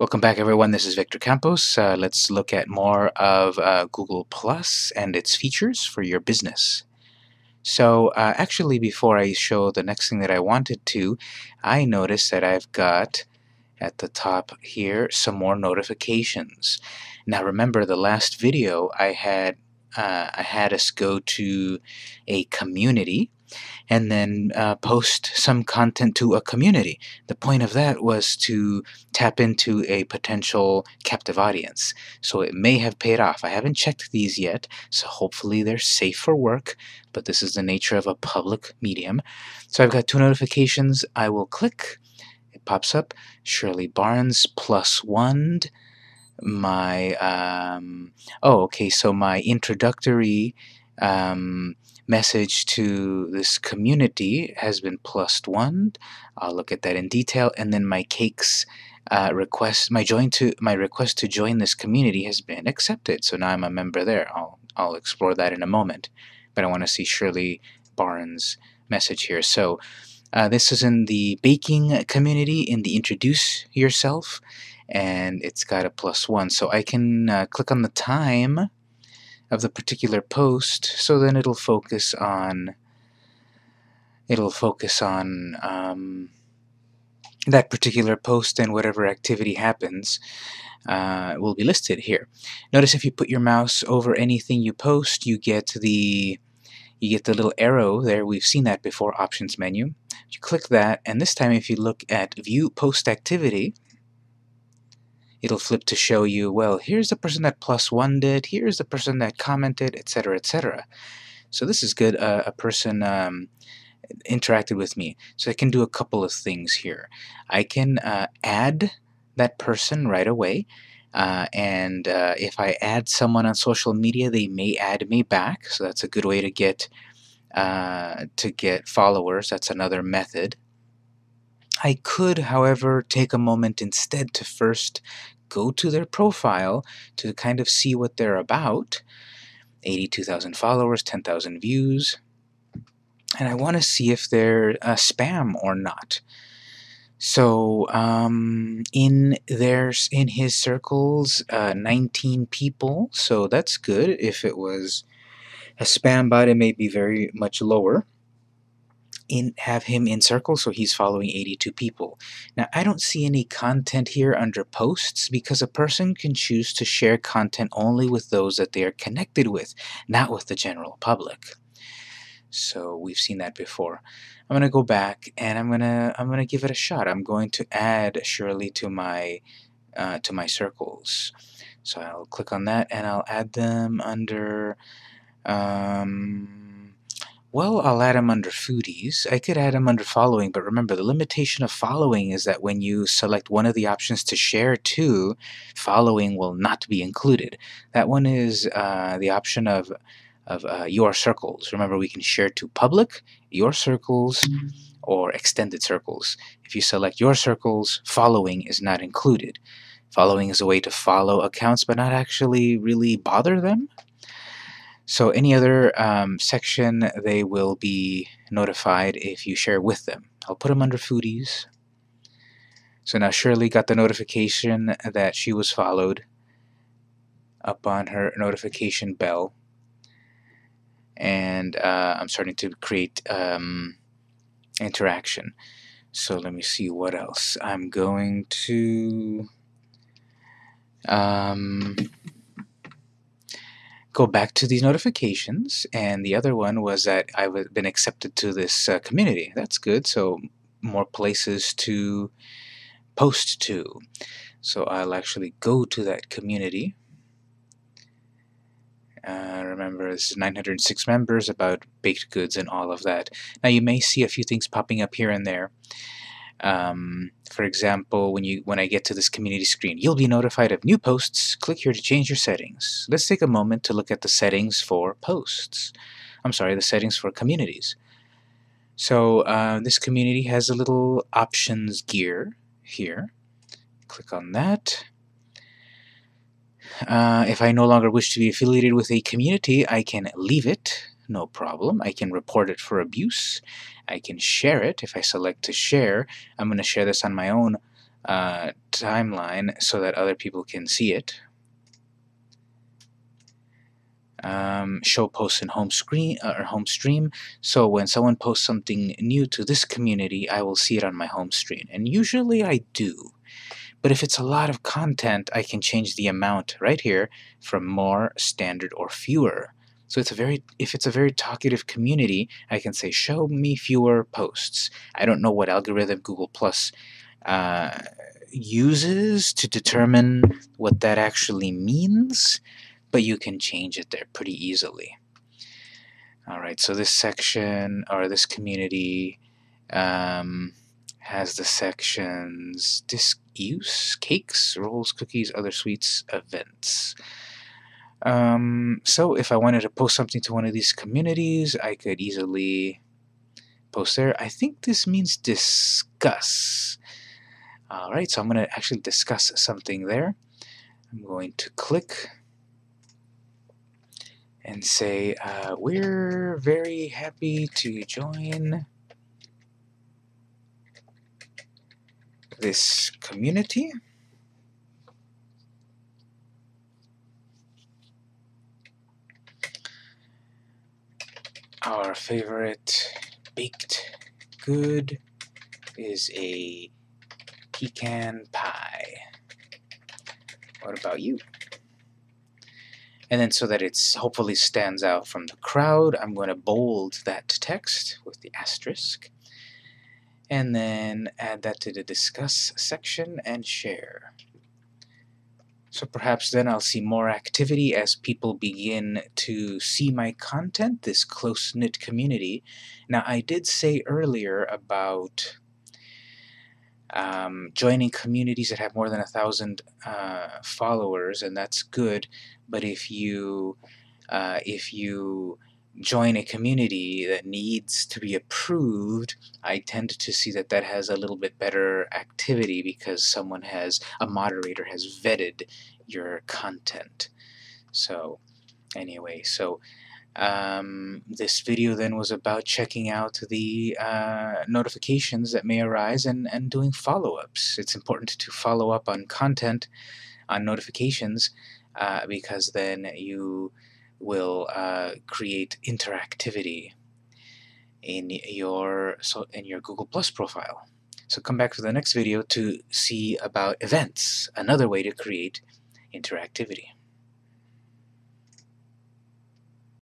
Welcome back everyone, this is Victor Campos. Uh, let's look at more of uh, Google Plus and its features for your business. So uh, actually before I show the next thing that I wanted to, I noticed that I've got at the top here some more notifications. Now remember the last video I had uh, I had us go to a community and then uh, post some content to a community. The point of that was to tap into a potential captive audience. So it may have paid off. I haven't checked these yet, so hopefully they're safe for work, but this is the nature of a public medium. So I've got two notifications. I will click. It pops up. Shirley Barnes plus one my um, oh okay so my introductory um, message to this community has been plus one. I'll look at that in detail. And then my cakes uh, request, my join to my request to join this community has been accepted. So now I'm a member there. I'll I'll explore that in a moment. But I want to see Shirley Barnes' message here. So uh, this is in the baking community in the introduce yourself and it's got a plus one so I can uh, click on the time of the particular post so then it'll focus on it'll focus on um, that particular post and whatever activity happens uh, will be listed here. Notice if you put your mouse over anything you post you get the you get the little arrow there we've seen that before options menu you click that and this time if you look at view post activity it'll flip to show you, well, here's the person that plus one did, here's the person that commented, etc., etc. So this is good. Uh, a person um, interacted with me. So I can do a couple of things here. I can uh, add that person right away. Uh, and uh, if I add someone on social media, they may add me back. So that's a good way to get uh, to get followers. That's another method. I could, however, take a moment instead to first go to their profile to kind of see what they're about. 82,000 followers, 10,000 views. And I want to see if they're uh, spam or not. So um, in their in his circles, uh, 19 people. So that's good. If it was a spam bot, it may be very much lower in have him in circle so he's following 82 people. Now I don't see any content here under posts because a person can choose to share content only with those that they are connected with, not with the general public. So we've seen that before. I'm gonna go back and I'm gonna I'm gonna give it a shot. I'm going to add Shirley to my uh, to my circles. So I'll click on that and I'll add them under um, well, I'll add them under foodies. I could add them under following, but remember the limitation of following is that when you select one of the options to share to, following will not be included. That one is uh, the option of, of uh, your circles. Remember, we can share to public, your circles, or extended circles. If you select your circles, following is not included. Following is a way to follow accounts but not actually really bother them. So any other um, section, they will be notified if you share with them. I'll put them under foodies. So now Shirley got the notification that she was followed up on her notification bell. And uh, I'm starting to create um, interaction. So let me see what else. I'm going to... Um, go back to these notifications and the other one was that I've been accepted to this uh, community. That's good so more places to post to. So I'll actually go to that community. Uh, remember is 906 members about baked goods and all of that. Now you may see a few things popping up here and there um, for example, when you when I get to this community screen, you'll be notified of new posts. Click here to change your settings. Let's take a moment to look at the settings for posts. I'm sorry, the settings for communities. So uh, this community has a little options gear here. Click on that. Uh, if I no longer wish to be affiliated with a community, I can leave it no problem. I can report it for abuse. I can share it. If I select to share, I'm going to share this on my own uh, timeline so that other people can see it. Um, show posts in home screen uh, or home stream. So when someone posts something new to this community, I will see it on my home screen. And usually I do. But if it's a lot of content, I can change the amount right here from more, standard, or fewer. So it's a very if it's a very talkative community, I can say show me fewer posts. I don't know what algorithm Google Plus uh, uses to determine what that actually means, but you can change it there pretty easily. All right, so this section or this community um, has the sections disk use, cakes, rolls, cookies, other sweets, events. Um, so if I wanted to post something to one of these communities, I could easily post there. I think this means discuss. All right, so I'm going to actually discuss something there. I'm going to click and say, uh, we're very happy to join this community. Our favorite baked good is a pecan pie. What about you? And then so that it's hopefully stands out from the crowd, I'm going to bold that text with the asterisk and then add that to the discuss section and share. So perhaps then I'll see more activity as people begin to see my content, this close-knit community. Now I did say earlier about um, joining communities that have more than a thousand uh, followers, and that's good. But if you uh, if you join a community that needs to be approved, I tend to see that that has a little bit better activity because someone has, a moderator has vetted your content. So anyway, so um, this video then was about checking out the uh, notifications that may arise and, and doing follow-ups. It's important to follow up on content, on notifications, uh, because then you will uh, create interactivity in your so in your Google Plus profile. So come back to the next video to see about events, another way to create interactivity.